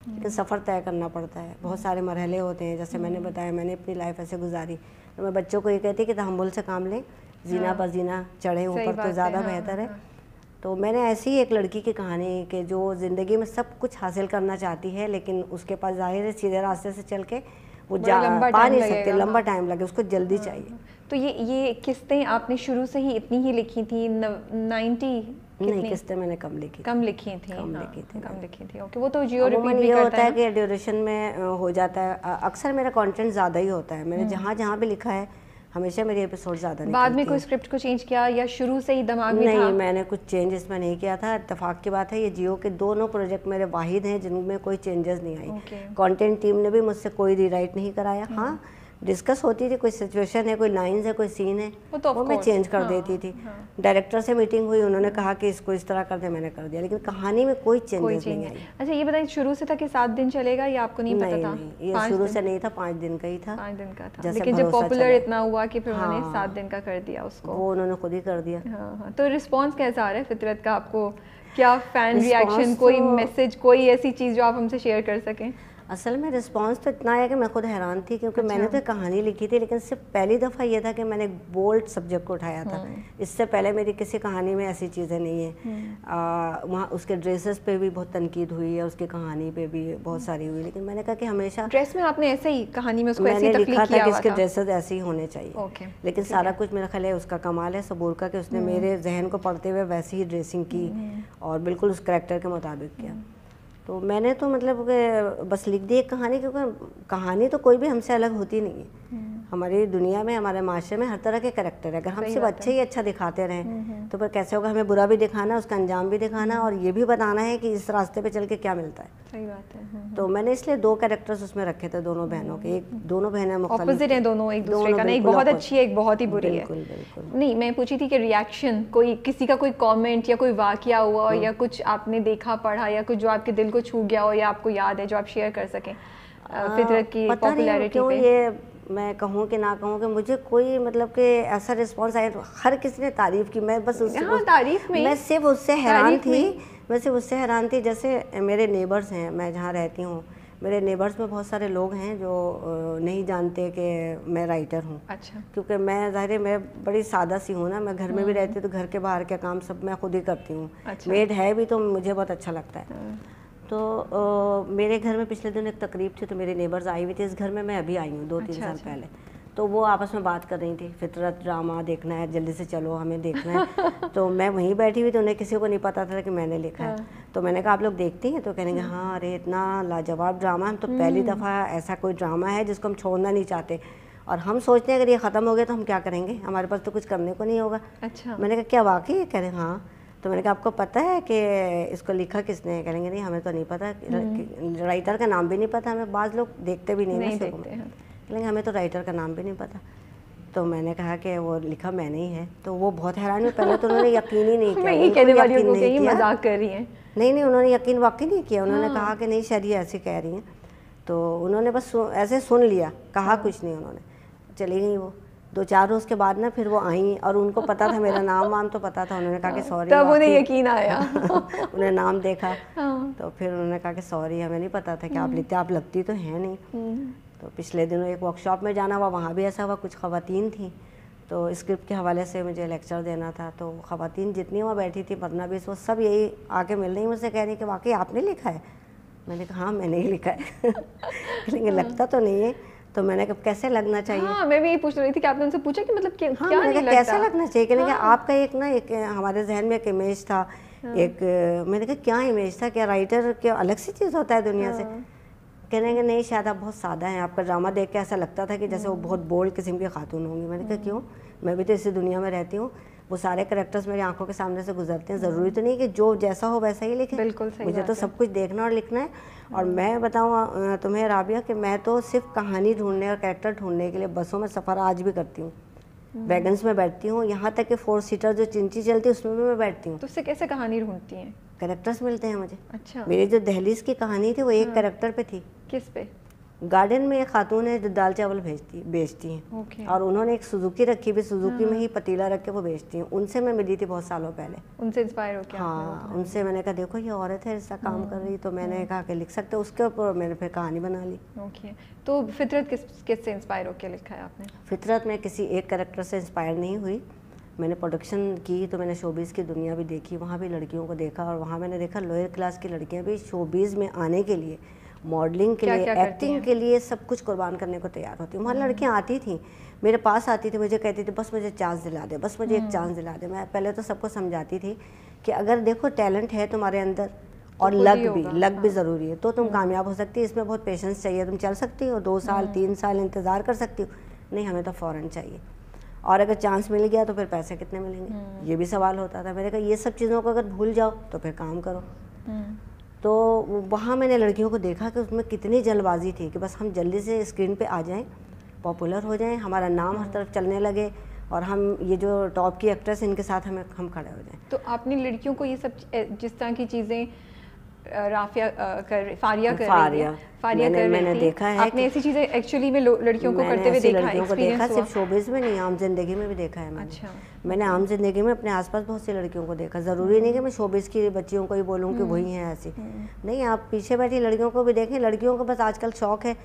लेकिन सफ़र तय करना पड़ता है बहुत सारे मरहले होते हैं जैसे मैंने बताया मैंने अपनी लाइफ ऐसे गुजारी तो मैं बच्चों को ये कहती कि तहमुल से काम लें जीना हाँ। पर जीना चढ़े ऊपर तो ज़्यादा हाँ, बेहतर है हाँ। तो मैंने ऐसी ही एक लड़की की कहानी कि जो ज़िंदगी में सब कुछ हासिल करना चाहती है लेकिन उसके पास ज़ाहिर है सीधे रास्ते से चल के वो जा पा नहीं सकते लंबा हाँ। टाइम लगे उसको जल्दी चाहिए तो ये ये किस्तें आपने शुरू से ही इतनी ही लिखी थी नाइन्टी नहीं किस्तें मैंने कम लिखी कम लिखी थी कम हाँ, लिखी थी कम लिखी थी ओके वो तो जियो रिपीट भी ये होता है है कि ड्यूरेशन में हो जाता है। अक्सर मेरा कंटेंट ज़्यादा ही होता है। मैंने जहाँ जहाँ भी लिखा है हमेशा मेरे एपिसोड ज़्यादा हम्म। बाद में कोई स्क्रिप्ट को चेंज किया या शुरू से ही दिमाग में नहीं मैंने कुछ चेंज इसमें नहीं किया था। इतफाक की बात है ये जियो के दोनों प्रोजेक्ट मेरे वाहिद हैं जिनमें कोई चेंजेस नहीं आई. कंटेंट टीम ने भी मुझसे कोई रीराइट नहीं कराया। हाँ डिस्कस होती थी कोई सिचुएशन है कोई लाइंस है कोई सीन है वो तो वो मैं चेंज कर हाँ, देती थी। हाँ। डायरेक्टर से मीटिंग हुई उन्होंने कहा कि इसको इस तरह कर दे मैंने कर दिया लेकिन कहानी में कोई चेंजेस चेंज नहीं आई। अच्छा ये बताइए शुरू से था कि सात दिन चलेगा या आपको नहीं पता नहीं था? नहीं ये शुरू से नहीं था पाँच दिन का ही था। पाँच दिन का था। लेकिन जब पॉपुलर इतना हुआ कि फिर उन्होंने हाँ। सात दिन का कर दिया उसको। वो उन्होंने खुद ही कर दिया। हाँ हाँ। तो रिस्पॉन्स कैसा आ रहा है फितरत का? आपको क्या फ़ैन रिएक्शन कोई तो- मैसेज कोई ऐसी चीज़ जो आप हमसे शेयर कर सकें? असल में रिस्पांस तो इतना आया कि मैं खुद हैरान थी क्योंकि अच्छा। मैंने। तो कहानी लिखी थी लेकिन सिर्फ़ पहली दफ़ा ये था कि मैंने एक बोल्ड सब्जेक्ट को उठाया था हम्म। इससे पहले मेरी किसी कहानी में ऐसी चीज़ें नहीं है वहाँ उसके ड्रेसेस पे भी बहुत तनकीद हुई है उसकी कहानी पे भी बहुत सारी हुई लेकिन मैंने कहा कि हमेशा ड्रेस में आपने ऐसे ही कहानी में उसको मैंने लिखा था कि इसके ड्रेसेस ऐसे ही होने चाहिए लेकिन सारा कुछ मेरा ख्याल है उसका कमाल है सबूर का कि उसने हम्म। मेरे जहन को पढ़ते हुए वैसी ही ड्रेसिंग की और बिल्कुल उस करेक्टर के मुताबिक किया हम्म। तो मैंने तो मतलब बस लिख दी एक कहानी, क्योंकि कहानी तो कोई भी हमसे अलग होती नहीं है हम्म। हमारी दुनिया में हमारे माशरे में हर तरह के करेक्टर है। अगर हम सिर्फ़ अच्छे ही। अच्छा दिखाते हम्म, रहें तो फिर कैसे होगा? हमें बुरा भी दिखाना उसका अंजाम भी दिखाना और ये भी बताना है कि इस रास्ते पे चल के क्या मिलता है। सही बात है। हम्म। तो मैंने इसलिए दो कैरेक्टर्स उसमें रखे थे दोनों बहनों के। एक दोनों बहनें ऑपोजिट हैं दोनों एक दूसरे का एक बहुत अच्छी है एक बहुत ही बुरी है। बिल्कुल बिल्कुल। नहीं मैं पूछी थी कि रिएक्शन कोई किसी का कोई कॉमेंट या कोई वाक्य हुआ या कुछ आपने देखा पढ़ा या कुछ जो आपके दिल को छू गया हो या आपको याद है जो आप शेयर कर सकें फितरत की पॉपुलैरिटी पे। ये मैं कहूँ कि ना कहूँ कि मुझे कोई मतलब कि ऐसा रिस्पांस आया हर किसी ने तारीफ़ की। मैं बस उससे हाँ, उस- तारीफ़ में? मैं सिर्फ़ उससे हैरान थी। मैं सिर्फ़ उससे हैरान थी। जैसे मेरे नेबर्स हैं मैं जहाँ रहती हूँ मेरे नेबर्स में बहुत सारे लोग हैं जो नहीं जानते कि मैं राइटर हूँ। अच्छा। क्योंकि मैं ज़ाहिर मैं बड़ी सादा सी हूँ ना। मैं घर में भी रहती हूँ तो घर के बाहर के काम सब मैं खुद ही करती हूँ। अच्छा। मेड है भी तो मुझे बहुत अच्छा लगता है। तो अ, मेरे घर में पिछले दिन एक तकरीब थी तो मेरे नेबर्स आई हुई थी। इस घर में मैं अभी आई हूँ दो तीन अच्छा, साल अच्छा। पहले। तो वो आपस में बात कर रही थी फितरत ड्रामा देखना है जल्दी से चलो हमें देखना है। तो मैं वहीं बैठी हुई तो उन्हें किसी को नहीं पता था कि मैंने लिखा है। तो मैंने कहा आप लोग देखती हैं? तो कहेंगे हाँ। अरे इतना लाजवाब ड्रामा हम तो पहली दफ़ा ऐसा कोई ड्रामा है जिसको हम छोड़ना नहीं चाहते। और हम सोचते हैं अगर ये ख़त्म हो गया तो हम क्या करेंगे? हमारे पास तो कुछ करने को नहीं होगा। अच्छा। मैंने कहा क्या वाकई कह रहे हाँ। तो मैंने कहा आपको पता है कि इसको लिखा किसने? है कहेंगे नहीं हमें तो नहीं पता। राइटर का नाम भी नहीं पता हमें बाद लोग देखते भी नहीं नहीं देखते हैं। कहेंगे हमें तो राइटर का नाम भी नहीं पता। तो मैंने कहा कि वो लिखा मैंने ही है। तो वो बहुत हैरान हुई पहले तो उन्होंने यकीन ही नहीं किया। मैं कहने वाली हूँ कि मज़ाक कर रही हैं। नहीं नहीं उन्होंने यकीन वाकई नहीं किया। उन्होंने हाँ। कहा कि नहीं शायद ये ऐसे कह रही हैं। तो उन्होंने बस ऐसे सुन लिया कहा हाँ। कुछ नहीं उन्होंने। चली गई वो। दो चार रोज़ के बाद ना फिर वो आई और उनको पता था मेरा नाम वाम तो पता था। उन्होंने कहा कि सॉरी तब उन्हें यकीन आया। उन्हें नाम देखा। हाँ। तो फिर उन्होंने कहा कि सॉरी हमें नहीं पता था कि आप लिखते आप लगती तो हैं नहीं। हम्म, तो पिछले दिनों एक वर्कशॉप में जाना हुआ वहाँ भी ऐसा हुआ कुछ ख़वातीन थी। तो स्क्रिप्ट के हवाले से मुझे लेक्चर देना था। तो ख़वातीन जितनी वहाँ बैठी थी मरना भी वो सब यही आके मिल रही मुझसे कह रही कि वाकई आपने लिखा है? मैंने कहा हाँ मैंने ही लिखा है। कहेंगे लगता तो नहीं है। तो मैंने कहा कैसे लगना चाहिए? हाँ मैं भी यही पूछ रही थी कि आपने उनसे पूछा कि मतलब क्या हाँ क्या मैंने कहा कैसा लगना चाहिए? कहेंगे आपका एक ना एक हमारे जहन में एक इमेज था। हाँ। एक मैंने कहा क्या इमेज था? क्या राइटर क्या अलग सी चीज़ होता है दुनिया से? कहने के नहीं शायद आप बहुत सादा हैं। आपका ड्रामा देख के ऐसा लगता था कि जैसे वो बहुत बोल्ड किस्म की खातून होंगी। मैंने कहा क्यों? मैं भी तो इसी दुनिया में रहती हूँ। वो सारे करेक्टर्स मेरी आँखों के सामने से गुजरते हैं। ज़रूरी तो नहीं कि जो जैसा हो वैसा ही लिखे। बिल्कुल सही मुझे तो सब कुछ देखना और लिखना है। और मैं बताऊँ तुम्हें राबिया कि मैं तो सिर्फ़ कहानी ढूँढने और कैरेक्टर ढूँढने के लिए बसों में सफ़र आज भी करती हूँ। वैगन्स में बैठती हूँ। यहाँ तक कि फोर सीटर जो चिंची चलती है उसमें भी मैं बैठती हूँ। तो उससे कैसे कहानी ढूंढती हैं? करेक्टर्स मिलते हैं मुझे। अच्छा। मेरी जो दहलीज की कहानी थी वो एक करेक्टर पे थी। किस पे? गार्डन में एक खातून है जो दाल चावल भेजती बेचती हैं। ओके और उन्होंने एक सुजुकी रखी भी सुजुकी में ही। पतीला रख के वो बेचती हैं। उनसे मैं मिली थी बहुत सालों पहले। उनसे इंस्पायर हो आपने हाँ उनसे मैंने कहा देखो ये औरत है ऐसा काम कर रही तो मैंने कहा कि लिख सकते उसके ऊपर मैंने फिर कहानी बना ली। ओके तो फितरत किस किस से इंस्पायर होकर लिखा है आपने? फितरत में किसी एक करेक्टर से इंस्पायर नहीं हुई। मैंने प्रोडक्शन की तो मैंने शोबीज़ की दुनिया भी देखी वहाँ भी लड़कियों को देखा और वहाँ मैंने देखा लोअर क्लास की लड़कियाँ भी शोबीज़ में आने के लिए मॉडलिंग के क्या- लिए क्या एक्टिंग के लिए सब कुछ कुर्बान करने को तैयार होती हूँ। वहाँ लड़कियाँ आती थी मेरे पास आती थी मुझे कहती थी बस मुझे चांस दिला दे बस मुझे एक चांस दिला दे। मैं पहले तो सबको समझाती थी कि अगर देखो टैलेंट है तुम्हारे अंदर और खुद लग भी लग भी ज़रूरी है तो तुम कामयाब हो सकती है इसमें बहुत पेशेंस चाहिए तुम चल सकती हो दो साल तीन साल इंतज़ार कर सकती हो। नहीं हमें तो फ़ौरन चाहिए। और अगर चांस मिल गया तो फिर पैसे कितने मिलेंगे? ये भी सवाल होता था। मैंने कहा ये सब चीज़ों को अगर भूल जाओ तो फिर काम करो। हम्म, तो वहाँ मैंने लड़कियों को देखा कि उसमें कितनी जल्दबाजी थी कि बस हम जल्दी से स्क्रीन पे आ जाएँ पॉपुलर हो जाएँ, हमारा नाम हर तरफ़ चलने लगे और हम ये जो टॉप की एक्ट्रेस इनके साथ हमें, हम खड़े हो जाएँ। तो आपने लड़कियों को ये सब, जिस तरह की चीज़ें राफिया कर फारिया कर फारिया। फारिया मैंने- कर मैंने देखा है आपने ऐसी चीज़ें एक्चुअली में लड़कियों को करते हुए देखा देखा सिर्फ़ शोबिज़ में नहीं आम ज़िंदगी में भी देखा है मैंने। अच्छा। मैंने आम ज़िंदगी में अपने आसपास बहुत सी लड़कियों को देखा। ज़रूरी नहीं कि मैं शोबिस की बच्चियों को ही बोलूँ कि वही हैं ऐसी। नहीं आप पीछे बैठी लड़कियों को भी देखें। लड़कियों को बस आजकल शौक है।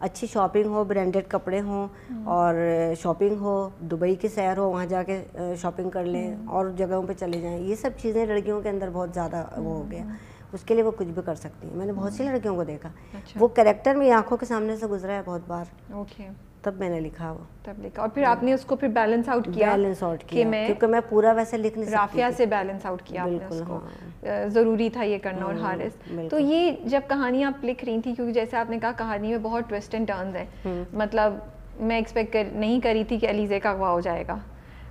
अच्छी शॉपिंग हो ब्रांडेड कपड़े हों और शॉपिंग हो दुबई की सैर हो वहाँ जाके शॉपिंग कर लें और जगहों पे चले जाएँ। ये सब चीज़ें लड़कियों के अंदर बहुत ज़्यादा वो हो गया। उसके लिए वो कुछ भी कर सकती हैं। मैंने बहुत सी लड़कियों को देखा। अच्छा। वो कैरेक्टर मेरी आँखों के सामने से गुजरा है बहुत बार। ओके। तब मैंने लिखा वो। तब लिखा। और फिर आपने उसको फिर बैलेंस आउट किया बैलेंस आउट कि किया। मैं क्योंकि मैं पूरा वैसे लिख नहीं राफिया से बैलेंस आउट किया आपने बिल्कुल, उसको। हाँ। ज़रूरी था ये करना और हम्म, हारिस। तो ये जब कहानी आप लिख रही थी क्योंकि जैसे आपने कहा कहानी में बहुत ट्विस्ट एंड टर्न्स है। हम्म। मतलब मैं एक्सपेक्ट कर नहीं करी थी कि अलीज़े का अगवा हो जाएगा।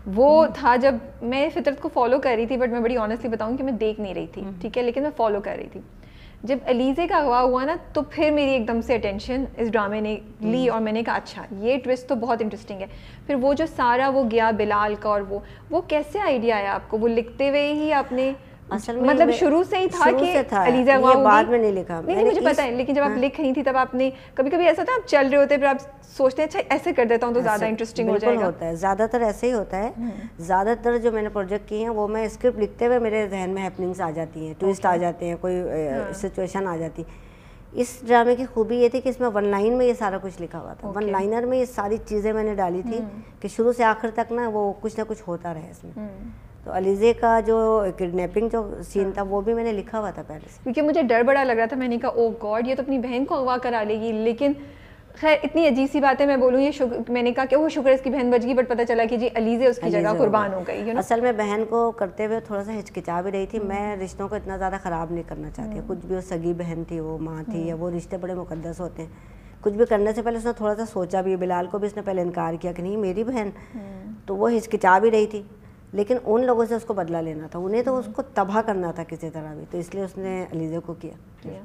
वो हम्म। था जब मैं फितरत को फॉलो कर रही थी बट मैं बड़ी ऑनेस्टली बताऊँ कि मैं देख नहीं रही हम्म। थी ठीक है लेकिन मैं फॉलो कर रही थी जब अलीज़े का अगवा हुआ ना तो फिर मेरी एकदम से अटेंशन इस ड्रामे ने ली हम्म। और मैंने कहा अच्छा ये ट्विस्ट तो बहुत इंटरेस्टिंग है फिर वो जो सारा वो गया बिलाल का और वो वो कैसे आइडिया आया आपको वो लिखते हुए ही आपने असल में मतलब शुरू से ही था कि था, अलीजा ये बाद में नहीं लिखा। नहीं नहीं मुझे पता है लेकिन जब आप हाँ। लिख रही थी तब आपने कभी कभी ऐसा था आप चल रहे होते फिर आप सोचते हैं अच्छा ऐसे कर देता हूँ तो ज़्यादा इंटरेस्टिंग हो जाएगा होता है ज़्यादातर ऐसे ही होता है। ज़्यादातर जो मैंने प्रोजेक्ट किए हैं वो मैं स्क्रिप्ट लिखते हुए मेरे जहन में हैपनिंग्स आ जाती हैं। ट्विस्ट आ जाते हैं कोई हाँ। सिचुएशन आ जाती। इस ड्रामे की खूबी ये थी कि इसमें वन लाइन में ये सारा कुछ लिखा हुआ था। वन लाइनर में ये सारी चीज़ें मैंने डाली थी कि शुरू से आखिर तक ना वो कुछ ना कुछ होता रहे इसमें। हम्म। तो अलीज़े का जो किडनैपिंग जो सीन था वो भी मैंने लिखा हुआ था पहले से। क्योंकि मुझे डर बड़ा लग रहा था मैंने कहा ओ गॉड ये तो अपनी बहन को अगवा करा लेगी। लेकिन खैर इतनी अजीब सी बात है मैं बोलूँ ये शुक्र मैंने कहा कि वो शुक्र इसकी बहन बच गई बट पता चला कि जी अलीज़े उसकी जगह कुर्बान। हो गई यू नो असल में बहन को करते हुए थोड़ा सा हिचकिचा भी रही थी। मैं रिश्तों को इतना ज़्यादा ख़राब नहीं करना चाहती। कुछ भी वो सगी बहन थी वो माँ थी या वो रिश्ते बड़े मुकदस होते हैं। कुछ भी करने से पहले उसने थोड़ा सा सोचा भी बिलाल को भी उसने पहले इनकार किया कि नहीं मेरी बहन? तो वो हिचकिचा भी रही थी। लेकिन उन लोगों से उसको बदला लेना था। उन्हें तो उसको तबाह करना था किसी तरह भी तो इसलिए उसने अलीज़े को किया।